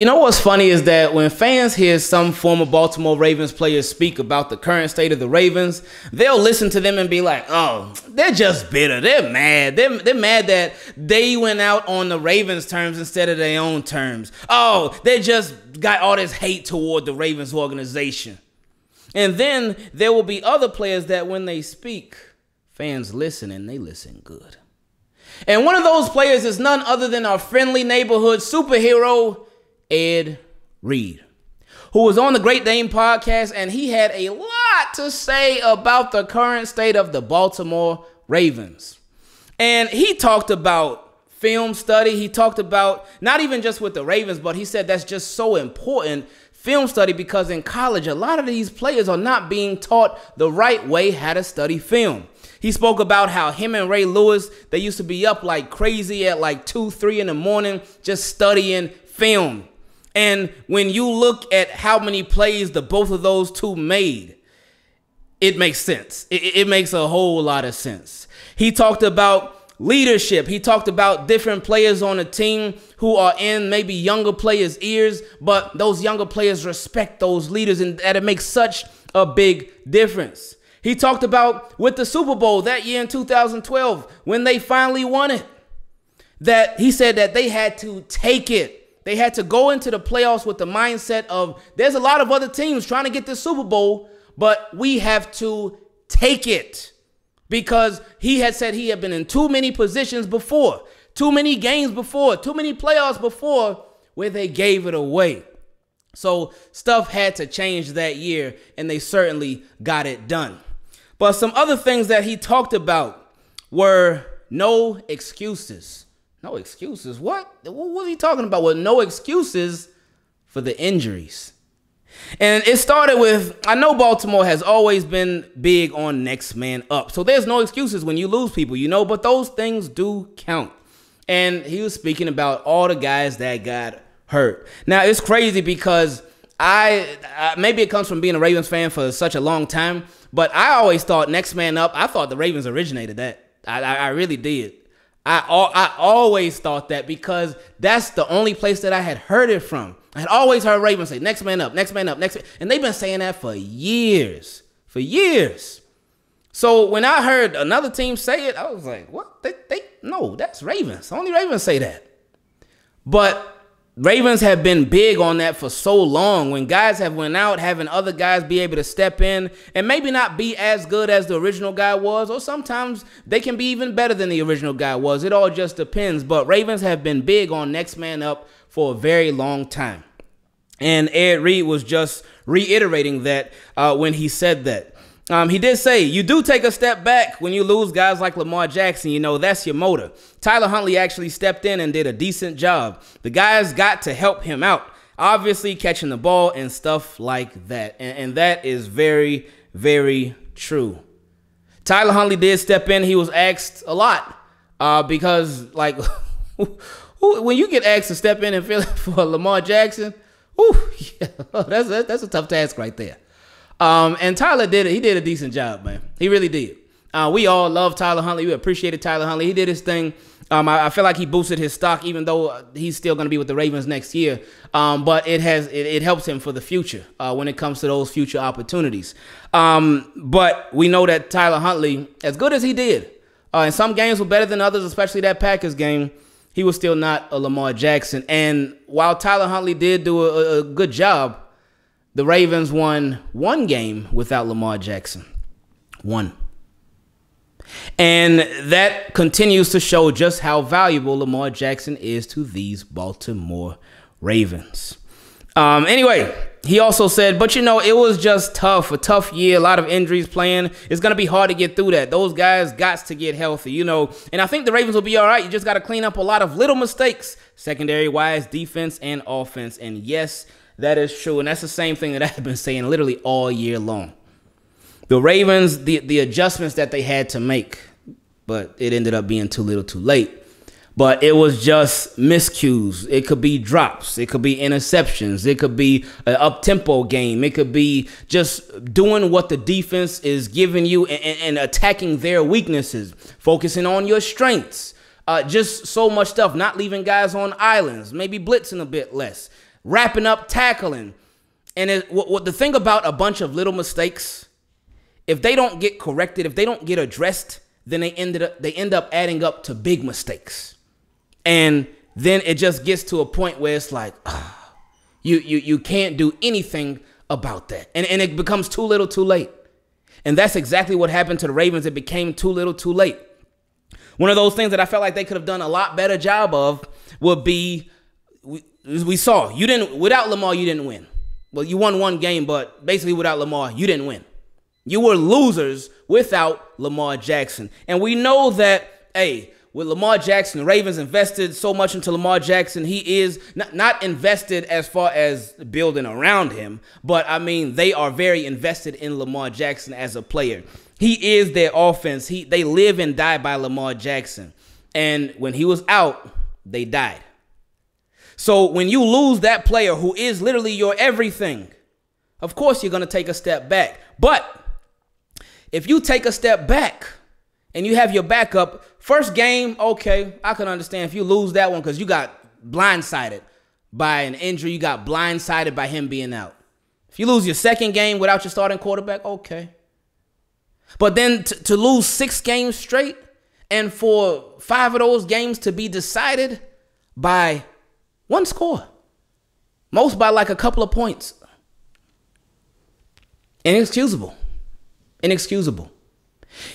You know what's funny is that when fans hear some former Baltimore Ravens players speak about the current state of the Ravens, they'll listen to them and be like, oh, they're just bitter. They're mad. They're, they're mad that they went out on the Ravens' terms instead of their own terms. Oh, they just got all this hate toward the Ravens organization. And then there will be other players that when they speak, fans listen and they listen good. And one of those players is none other than our friendly neighborhood superhero. Ed Reed, who was on the Great Dane podcast, and he had a lot to say about the current state of the Baltimore Ravens. And he talked about film study. He talked about not even just with the Ravens, but he said that's just so important film study because in college, a lot of these players are not being taught the right way how to study film. He spoke about how him and Ray Lewis, they used to be up like crazy at like 2, 3 in the morning just studying film. And when you look at how many plays the both of those two made, it makes sense. It, it, makes a whole lot of sense. He talked about leadership. He talked about different players on a team who are in maybe younger players' ears, but those younger players respect those leaders and that it makes such a big difference. He talked about with the Super Bowl that year in 2012 when they finally won it. That he said that they had to take it they had to go into the playoffs with the mindset of there's a lot of other teams trying to get this Super Bowl, but we have to take it. Because he had said he had been in too many positions before, too many games before, too many playoffs before where they gave it away. So stuff had to change that year, and they certainly got it done. But some other things that he talked about were no excuses. No excuses. What? What was he talking about? Well, no excuses for the injuries. And it started with I know Baltimore has always been big on next man up. So there's no excuses when you lose people, you know, but those things do count. And he was speaking about all the guys that got hurt. Now, it's crazy because I, I maybe it comes from being a Ravens fan for such a long time, but I always thought next man up. I thought the Ravens originated that. I, I, I really did. I, I always thought that because that's the only place that I had heard it from. I had always heard Ravens say, next man up, next man up, next man. And they've been saying that for years, for years. So when I heard another team say it, I was like, what? They, they, no, that's Ravens. Only Ravens say that. But Ravens have been big on that for so long. When guys have went out, having other guys be able to step in and maybe not be as good as the original guy was, or sometimes they can be even better than the original guy was. It all just depends. But Ravens have been big on next man up for a very long time. And Ed Reed was just reiterating that uh, when he said that. Um, he did say you do take a step back when you lose guys like Lamar Jackson. You know that's your motor. Tyler Huntley actually stepped in and did a decent job. The guys got to help him out, obviously catching the ball and stuff like that, and, and that is very, very true. Tyler Huntley did step in. He was asked a lot uh, because, like, when you get asked to step in and fill for Lamar Jackson, whew, yeah, that's that's a tough task right there. Um, and Tyler did it. He did a decent job, man. He really did. Uh, we all love Tyler Huntley. We appreciated Tyler Huntley. He did his thing. Um, I, I, feel like he boosted his stock, even though he's still going to be with the Ravens next year. Um, but it has it, it, helps him for the future uh, when it comes to those future opportunities. Um, but we know that Tyler Huntley, as good as he did, uh, and some games were better than others, especially that Packers game. He was still not a Lamar Jackson. And while Tyler Huntley did do a, a good job, the Ravens won one game without Lamar Jackson. One. And that continues to show just how valuable Lamar Jackson is to these Baltimore Ravens. Um, anyway, he also said, but you know, it was just tough, a tough year, a lot of injuries playing. It's going to be hard to get through that. Those guys got to get healthy, you know. And I think the Ravens will be all right. You just got to clean up a lot of little mistakes, secondary wise, defense, and offense. And yes, that is true. And that's the same thing that I've been saying literally all year long. The Ravens, the, the adjustments that they had to make, but it ended up being too little too late. But it was just miscues. It could be drops. It could be interceptions. It could be an up tempo game. It could be just doing what the defense is giving you and, and attacking their weaknesses, focusing on your strengths. Uh, just so much stuff, not leaving guys on islands, maybe blitzing a bit less wrapping up, tackling. And it, what, what the thing about a bunch of little mistakes, if they don't get corrected, if they don't get addressed, then they ended up they end up adding up to big mistakes. And then it just gets to a point where it's like, ah, you you you can't do anything about that. And and it becomes too little too late. And that's exactly what happened to the Ravens. It became too little too late. One of those things that I felt like they could have done a lot better job of would be we, saw you didn't without Lamar you didn't win. Well, you won one game, but basically without Lamar you didn't win. You were losers without Lamar Jackson. And we know that hey, with Lamar Jackson, the Ravens invested so much into Lamar Jackson. He is not, not invested as far as building around him, but I mean, they are very invested in Lamar Jackson as a player. He is their offense. He they live and die by Lamar Jackson. And when he was out, they died. So when you lose that player who is literally your everything, of course you're going to take a step back. But if you take a step back and you have your backup, first game, okay, I can understand if you lose that one because you got blindsided by an injury, you got blindsided by him being out. If you lose your second game without your starting quarterback, okay. But then t- to lose six games straight and for five of those games to be decided by one score, most by like a couple of points. Inexcusable. Inexcusable.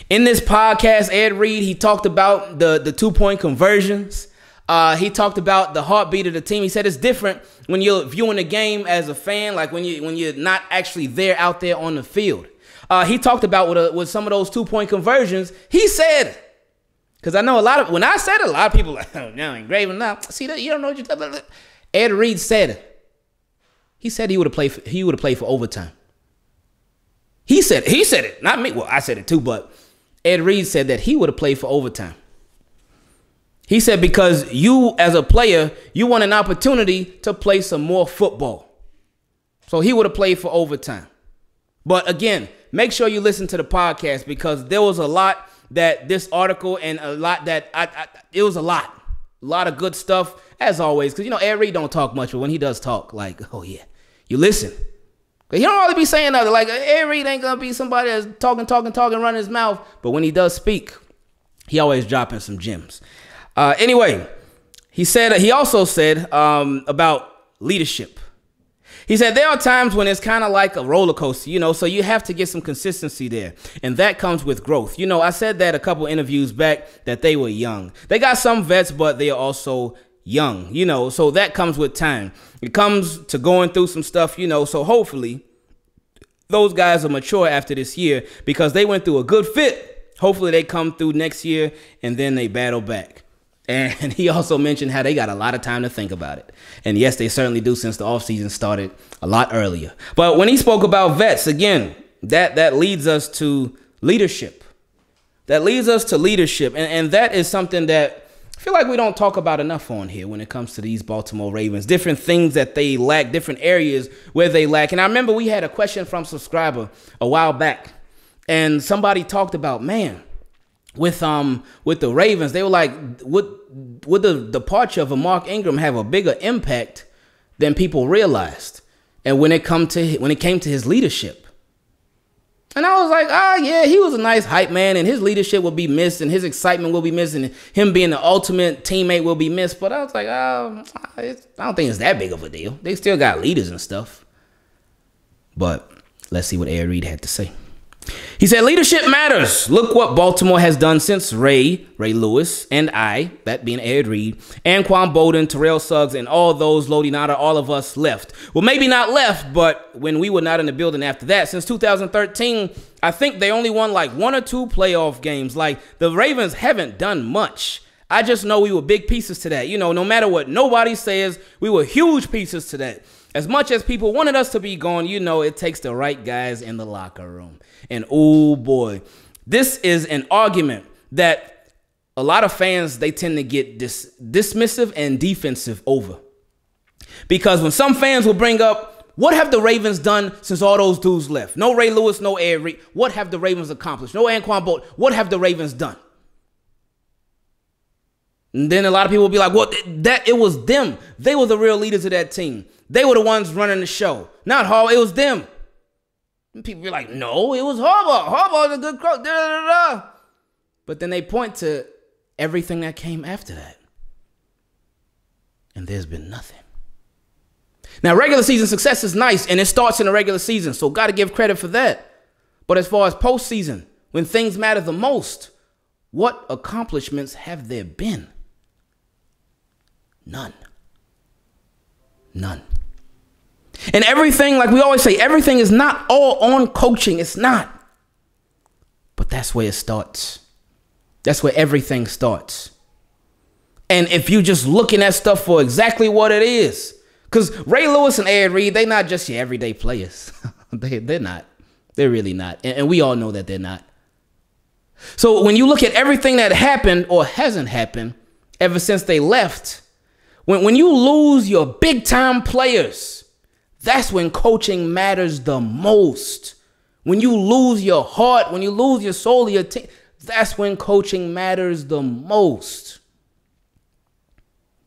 In this podcast, Ed Reed, he talked about the, the two point conversions. Uh, he talked about the heartbeat of the team. He said it's different when you're viewing the game as a fan, like when you when you're not actually there out there on the field. Uh, he talked about with, a, with some of those two point conversions. He said, because I know a lot of when I said it, a lot of people like, oh, no, Ingraven now. See that you don't know what you're talking about. Ed Reed said He said he would have played. For, he would have played for overtime. He said he said it, not me. Well, I said it too, but Ed Reed said that he would have played for overtime. He said because you as a player, you want an opportunity to play some more football. So he would have played for overtime. But again, make sure you listen to the podcast because there was a lot that this article and a lot that I, I it was a lot. A lot of good stuff as always cuz you know Ed Reed don't talk much, but when he does talk like, oh yeah, you listen. He don't really be saying nothing. Like Ed Reed ain't gonna be somebody that's talking, talking, talking, running his mouth. But when he does speak, he always dropping some gems. Uh, anyway, he said he also said um, about leadership. He said there are times when it's kind of like a roller coaster, you know, so you have to get some consistency there. And that comes with growth. You know, I said that a couple interviews back that they were young. They got some vets, but they are also young, you know, so that comes with time. It comes to going through some stuff, you know, so hopefully those guys are mature after this year because they went through a good fit. Hopefully they come through next year and then they battle back. And he also mentioned how they got a lot of time to think about it. And yes, they certainly do since the offseason started a lot earlier. But when he spoke about vets, again, that that leads us to leadership. That leads us to leadership. And, and that is something that I feel like we don't talk about enough on here when it comes to these Baltimore Ravens. Different things that they lack, different areas where they lack. And I remember we had a question from subscriber a while back, and somebody talked about, man, with um with the Ravens, they were like, would would the departure of a Mark Ingram have a bigger impact than people realized? And when it come to when it came to his leadership. And I was like, ah, oh, yeah, he was a nice hype man, and his leadership will be missed, and his excitement will be missed, and him being the ultimate teammate will be missed. But I was like, oh, I don't think it's that big of a deal. They still got leaders and stuff. But let's see what Ed Reed had to say. He said, Leadership matters. Look what Baltimore has done since Ray, Ray Lewis, and I, that being Ed Reed, Anquan Boldin, Terrell Suggs, and all those Lodinata, all of us left. Well, maybe not left, but when we were not in the building after that, since 2013, I think they only won like one or two playoff games. Like the Ravens haven't done much. I just know we were big pieces to that. You know, no matter what nobody says, we were huge pieces to that. As much as people wanted us to be gone, you know, it takes the right guys in the locker room. And oh boy, this is an argument that a lot of fans they tend to get dis- dismissive and defensive over. Because when some fans will bring up, what have the Ravens done since all those dudes left? No Ray Lewis, no Ed Reed. What have the Ravens accomplished? No Anquan Bolt. What have the Ravens done? And then a lot of people will be like, well, that it was them. They were the real leaders of that team. They were the ones running the show, not Harbaugh. It was them. And people be like, no, it was Harbaugh. Harbaugh's a good coach. Da, da, da. But then they point to everything that came after that. And there's been nothing. Now, regular season success is nice, and it starts in the regular season, so got to give credit for that. But as far as postseason, when things matter the most, what accomplishments have there been? None. None. And everything, like we always say, everything is not all on coaching. It's not. But that's where it starts. That's where everything starts. And if you're just looking at stuff for exactly what it is, because Ray Lewis and Ed Reed, they're not just your everyday players. they, they're not. They're really not. And, and we all know that they're not. So when you look at everything that happened or hasn't happened ever since they left, when, when you lose your big time players, that's when coaching matters the most. When you lose your heart, when you lose your soul, your team, that's when coaching matters the most.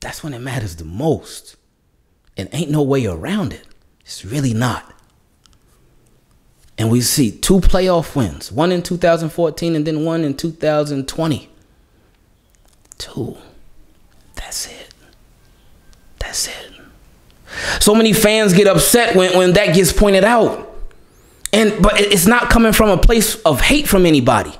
That's when it matters the most. And ain't no way around it. It's really not. And we see two playoff wins, one in 2014 and then one in 2020. Two. That's it. That's it. So many fans get upset when, when that gets pointed out. And but it's not coming from a place of hate from anybody.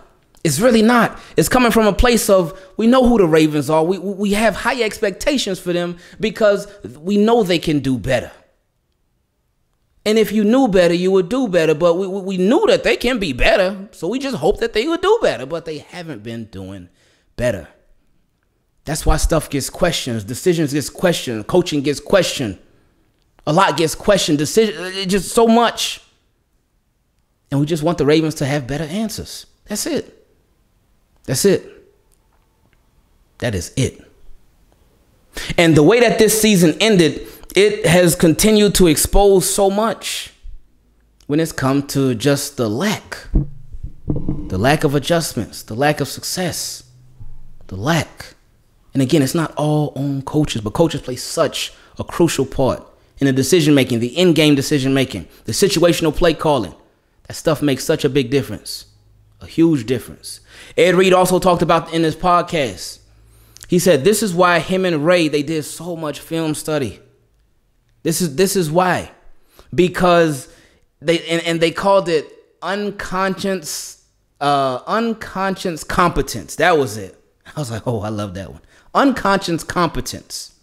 It's really not. It's coming from a place of we know who the Ravens are. We we have high expectations for them because we know they can do better. And if you knew better, you would do better. But we, we knew that they can be better. So we just hope that they would do better. But they haven't been doing better. That's why stuff gets questioned. Decisions gets questioned. Coaching gets questioned. A lot gets questioned. Decision, uh, just so much. And we just want the Ravens to have better answers. That's it. That's it. That is it. And the way that this season ended it has continued to expose so much when it's come to just the lack the lack of adjustments the lack of success the lack and again it's not all on coaches but coaches play such a crucial part in the decision making the in-game decision making the situational play calling that stuff makes such a big difference a huge difference ed reed also talked about in his podcast he said this is why him and ray they did so much film study this is this is why. Because they and, and they called it unconscious uh unconscious competence. That was it. I was like, "Oh, I love that one." Unconscious competence.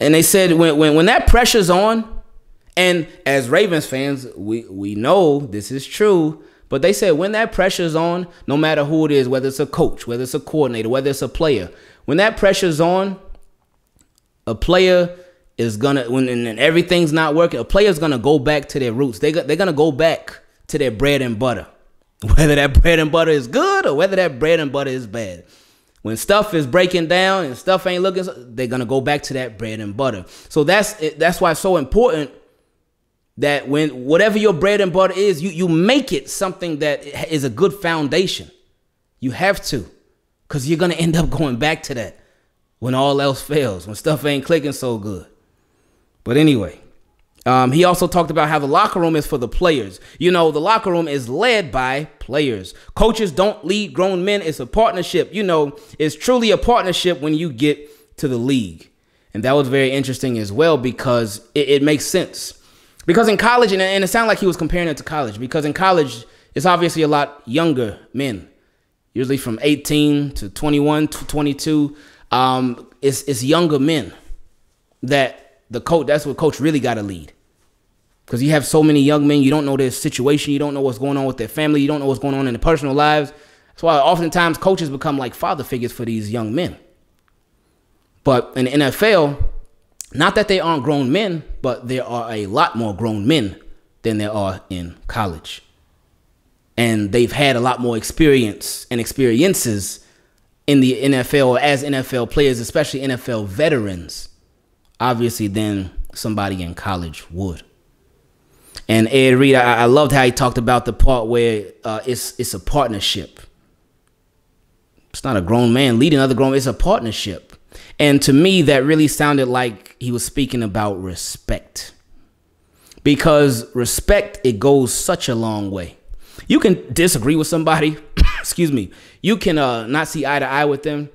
And they said when when when that pressure's on, and as Ravens fans, we we know this is true, but they said when that pressure's on, no matter who it is, whether it's a coach, whether it's a coordinator, whether it's a player, when that pressure's on, a player is gonna when and everything's not working, a player's gonna go back to their roots. They they're gonna go back to their bread and butter, whether that bread and butter is good or whether that bread and butter is bad. When stuff is breaking down and stuff ain't looking, they're gonna go back to that bread and butter. So that's that's why it's so important that when whatever your bread and butter is, you you make it something that is a good foundation. You have to, because you're gonna end up going back to that when all else fails, when stuff ain't clicking so good. But anyway, um, he also talked about how the locker room is for the players. You know, the locker room is led by players. Coaches don't lead grown men. It's a partnership. You know, it's truly a partnership when you get to the league. And that was very interesting as well because it, it makes sense. Because in college, and, and it sounded like he was comparing it to college, because in college, it's obviously a lot younger men, usually from 18 to 21 to 22. Um, it's, it's younger men that the coach, that's what coach really got to lead. Because you have so many young men, you don't know their situation, you don't know what's going on with their family, you don't know what's going on in their personal lives. That's why oftentimes coaches become like father figures for these young men. But in the NFL, not that they aren't grown men, but there are a lot more grown men than there are in college. And they've had a lot more experience and experiences in the NFL as NFL players, especially NFL veterans obviously than somebody in college would. And Ed Reed, I, I loved how he talked about the part where uh, it's it's a partnership. It's not a grown man leading other grown. It's a partnership. And to me, that really sounded like he was speaking about respect. Because respect, it goes such a long way. You can disagree with somebody, excuse me. You can uh, not see eye to eye with them.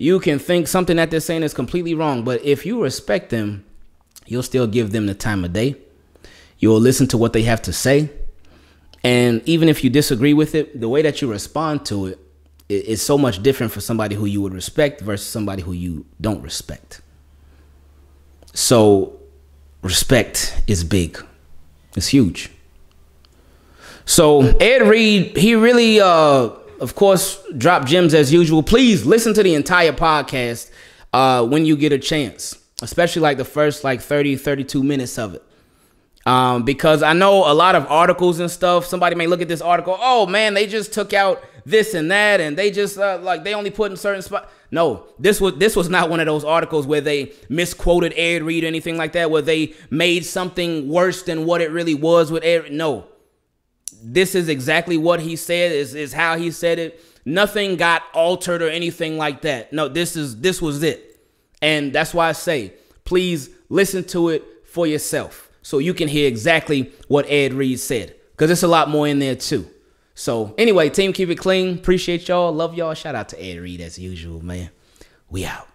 You can think something that they're saying is completely wrong. But if you respect them, you'll still give them the time of day. You'll listen to what they have to say. And even if you disagree with it, the way that you respond to it is so much different for somebody who you would respect versus somebody who you don't respect. So, respect is big, it's huge. So, Ed Reed, he really, uh, of course, drop gems as usual. Please listen to the entire podcast uh, when you get a chance, especially like the first like 30, 32 minutes of it. Um, because I know a lot of articles and stuff. Somebody may look at this article, oh man, they just took out this and that, and they just uh, like they only put in certain spots. No, this was this was not one of those articles where they misquoted Ed Reed or anything like that, where they made something worse than what it really was with Ed. No, this is exactly what he said. Is is how he said it. Nothing got altered or anything like that. No, this is this was it, and that's why I say, please listen to it for yourself so you can hear exactly what Ed Reed said because there's a lot more in there too. So anyway, team, keep it clean. Appreciate y'all. Love y'all. Shout out to Ed Reed as usual, man. We out.